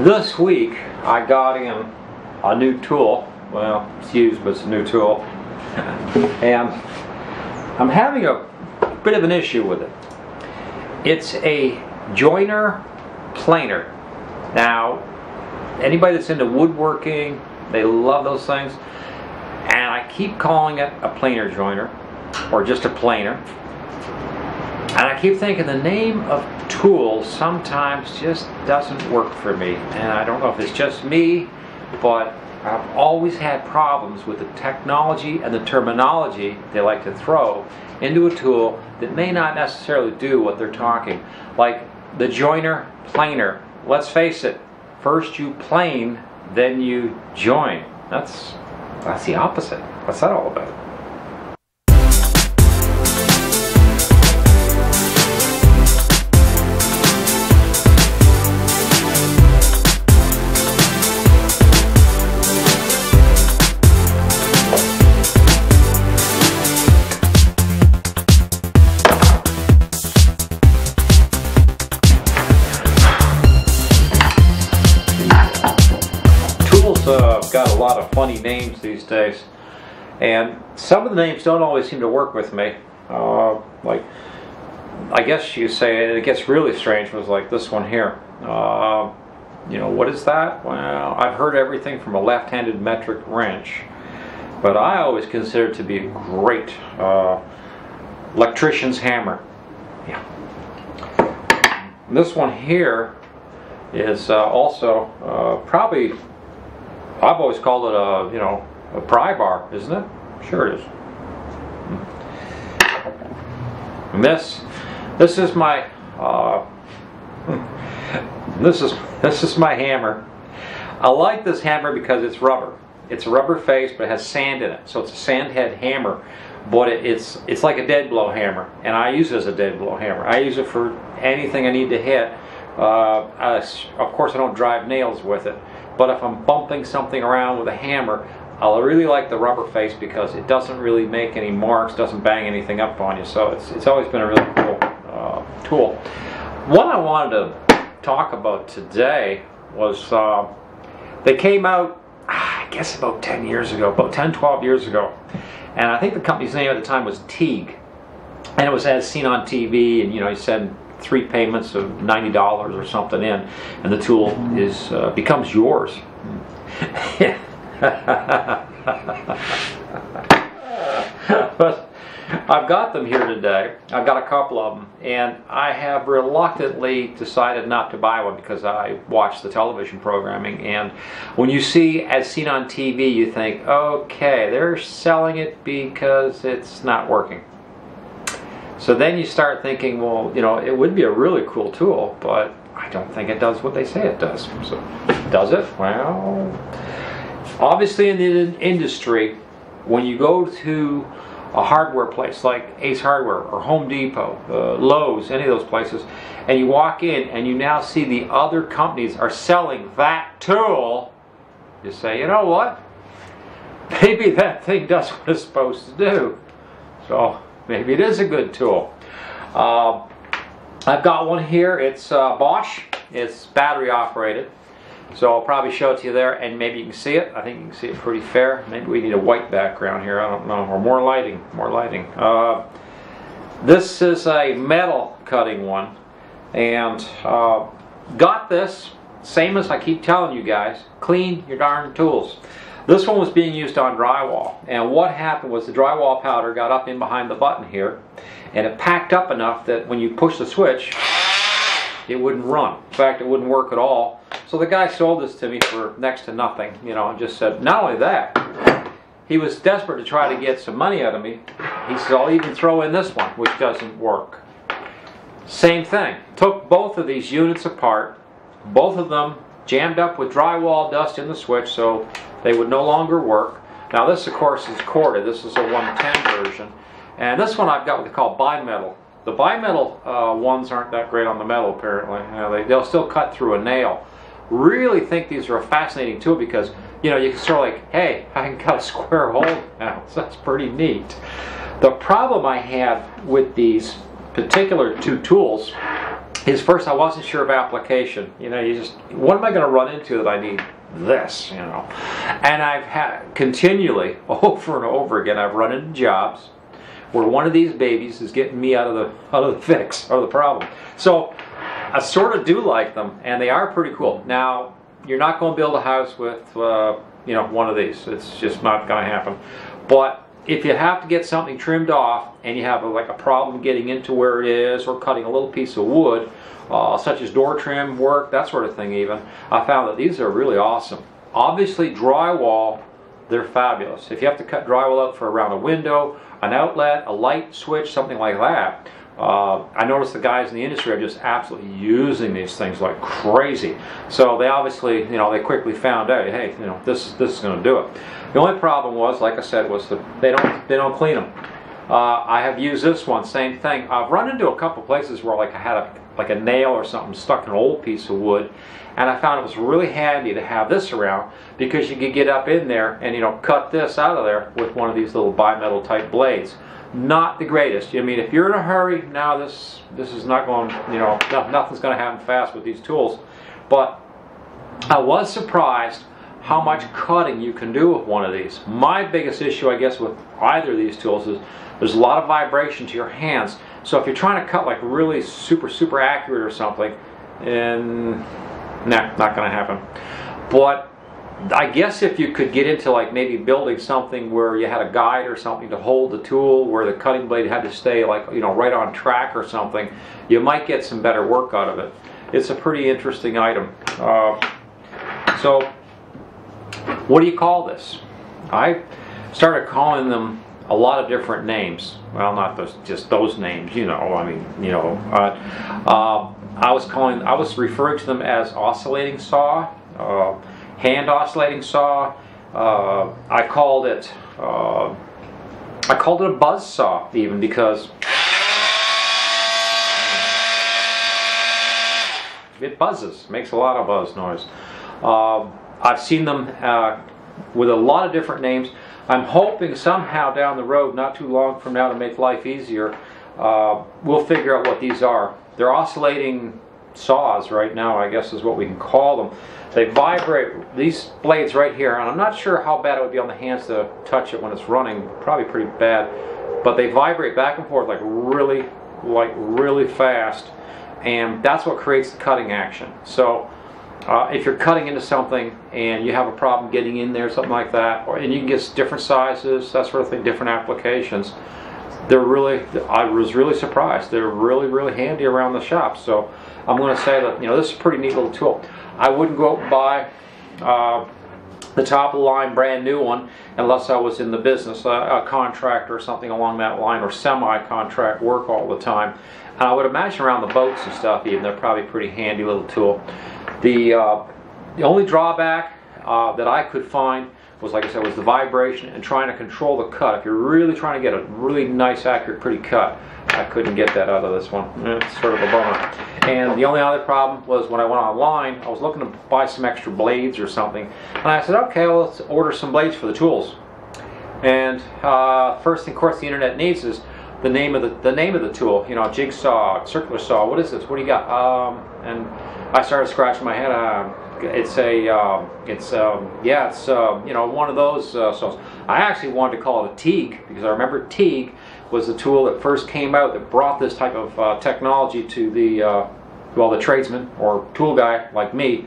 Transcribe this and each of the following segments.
This week I got in a new tool. Well, it's used, but it's a new tool. and I'm having a bit of an issue with it. It's a joiner planer. Now, anybody that's into woodworking, they love those things. And I keep calling it a planer joiner or just a planer. And I keep thinking the name of tool sometimes just doesn't work for me. And I don't know if it's just me, but I've always had problems with the technology and the terminology they like to throw into a tool that may not necessarily do what they're talking. Like the joiner planer. Let's face it, first you plane, then you join. That's that's the opposite. What's that all about? Uh, got a lot of funny names these days. And some of the names don't always seem to work with me. Uh, like, I guess you say it gets really strange was like this one here. Uh, you know, what is that? Well, I've heard everything from a left-handed metric wrench, but I always consider it to be a great uh, electrician's hammer. Yeah. This one here is uh, also uh, probably I've always called it a, you know, a pry bar, isn't it? Sure it is. And this, this is my, uh, this is this is my hammer. I like this hammer because it's rubber. It's a rubber face, but it has sand in it, so it's a sand head hammer. But it, it's it's like a dead blow hammer, and I use it as a dead blow hammer. I use it for anything I need to hit. Uh, I, of course, I don't drive nails with it. But if I'm bumping something around with a hammer, I really like the rubber face because it doesn't really make any marks, doesn't bang anything up on you. So it's, it's always been a really cool uh, tool. What I wanted to talk about today was uh, they came out, I guess about 10 years ago, about 10, 12 years ago. And I think the company's name at the time was Teague. And it was as seen on TV, and you know, he said three payments of $90 or something in, and the tool is uh, becomes yours. but I've got them here today. I've got a couple of them, and I have reluctantly decided not to buy one because I watch the television programming. And when you see, as seen on TV, you think, okay, they're selling it because it's not working. So then you start thinking, well, you know, it would be a really cool tool, but I don't think it does what they say it does. So, does it? Well, obviously in the industry, when you go to a hardware place like Ace Hardware or Home Depot, uh, Lowe's, any of those places, and you walk in and you now see the other companies are selling that tool, you say, you know what? Maybe that thing does what it's supposed to do. So maybe it is a good tool. Uh, I've got one here. It's uh, Bosch. It's battery operated. So I'll probably show it to you there and maybe you can see it. I think you can see it pretty fair. Maybe we need a white background here. I don't know. Or more lighting. More lighting. Uh, this is a metal cutting one. And uh, got this, same as I keep telling you guys, clean your darn tools. This one was being used on drywall and what happened was the drywall powder got up in behind the button here and it packed up enough that when you push the switch it wouldn't run. In fact, it wouldn't work at all. So the guy sold this to me for next to nothing, you know, and just said, not only that, he was desperate to try to get some money out of me. He said, I'll even throw in this one, which doesn't work. Same thing. Took both of these units apart, both of them jammed up with drywall dust in the switch, so they would no longer work. Now this of course is corded, this is a 110 version. And this one I've got what they call bimetal. The bimetal uh, ones aren't that great on the metal apparently. You know, they, they'll still cut through a nail. Really think these are a fascinating tool because you know you can sort of like, hey, I can cut a square hole now. So that's pretty neat. The problem I have with these particular two tools is first I wasn't sure of application. You know, you just what am I going to run into that I need this? You know, and I've had continually over and over again I've run into jobs where one of these babies is getting me out of the out of the fix or the problem. So I sort of do like them, and they are pretty cool. Now you're not going to build a house with uh, you know one of these. It's just not going to happen. But if you have to get something trimmed off and you have a, like a problem getting into where it is or cutting a little piece of wood, uh, such as door trim work, that sort of thing even, I found that these are really awesome. Obviously drywall, they're fabulous. If you have to cut drywall out for around a window, an outlet, a light switch, something like that, uh, I noticed the guys in the industry are just absolutely using these things like crazy. So they obviously, you know, they quickly found out, hey, you know, this this is going to do it. The only problem was, like I said, was that they don't they don't clean them. Uh, I have used this one, same thing. I've run into a couple places where like I had a like a nail or something stuck in an old piece of wood, and I found it was really handy to have this around because you could get up in there and you know cut this out of there with one of these little bimetal type blades not the greatest. I mean, if you're in a hurry, now this this is not going, you know, no, nothing's going to happen fast with these tools. But I was surprised how much cutting you can do with one of these. My biggest issue, I guess, with either of these tools is there's a lot of vibration to your hands. So if you're trying to cut like really super, super accurate or something, and nah, not going to happen. But I guess if you could get into like maybe building something where you had a guide or something to hold the tool where the cutting blade had to stay like you know right on track or something you might get some better work out of it. It's a pretty interesting item. Uh, so what do you call this? I started calling them a lot of different names. Well not those, just those names you know I mean you know uh, uh, I was calling I was referring to them as oscillating saw. Uh, hand oscillating saw. Uh, I called it uh, I called it a buzz saw even because it buzzes, makes a lot of buzz noise. Uh, I've seen them uh, with a lot of different names. I'm hoping somehow down the road, not too long from now to make life easier, uh, we'll figure out what these are. They're oscillating saws right now, I guess is what we can call them. They vibrate, these blades right here, and I'm not sure how bad it would be on the hands to touch it when it's running, probably pretty bad, but they vibrate back and forth like really, like really fast, and that's what creates the cutting action. So uh, if you're cutting into something and you have a problem getting in there, something like that, or, and you can get different sizes, that sort of thing, different applications, they're really, I was really surprised. They're really, really handy around the shop. So I'm going to say that, you know, this is a pretty neat little tool. I wouldn't go out and buy uh, the top of the line brand new one unless I was in the business, a, a contractor or something along that line, or semi-contract work all the time. And I would imagine around the boats and stuff even, they're probably a pretty handy little tool. The, uh, the only drawback uh, that I could find was, like I said, was the vibration and trying to control the cut. If you're really trying to get a really nice, accurate, pretty cut, I couldn't get that out of this one. It's sort of a bummer. And the only other problem was when I went online, I was looking to buy some extra blades or something. And I said, okay, well, let's order some blades for the tools. And uh, first thing, of course, the internet needs is the name of the, the name of the tool. You know, jigsaw, circular saw. What is this? What do you got? Um, and I started scratching my head. Uh, it's a, uh, it's um, yeah, it's uh, you know one of those uh, saws. I actually wanted to call it a Teague because I remember Teague was the tool that first came out that brought this type of uh, technology to the uh, well the tradesman or tool guy like me.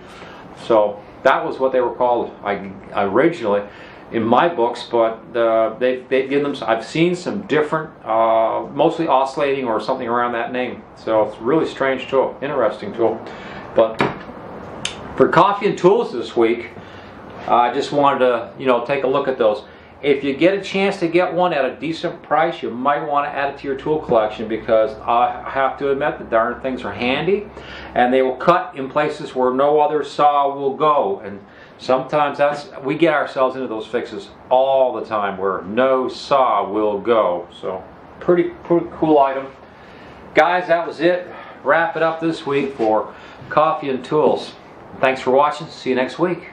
So that was what they were called I, originally in my books, but uh, they've, they've given them, I've seen some different, uh, mostly oscillating or something around that name. So it's a really strange tool, interesting tool. But for coffee and tools this week, I just wanted to, you know, take a look at those. If you get a chance to get one at a decent price, you might want to add it to your tool collection because I have to admit the darn things are handy and they will cut in places where no other saw will go. And sometimes that's we get ourselves into those fixes all the time where no saw will go. So pretty, pretty cool item. Guys, that was it. Wrap it up this week for coffee and tools. Thanks for watching. See you next week.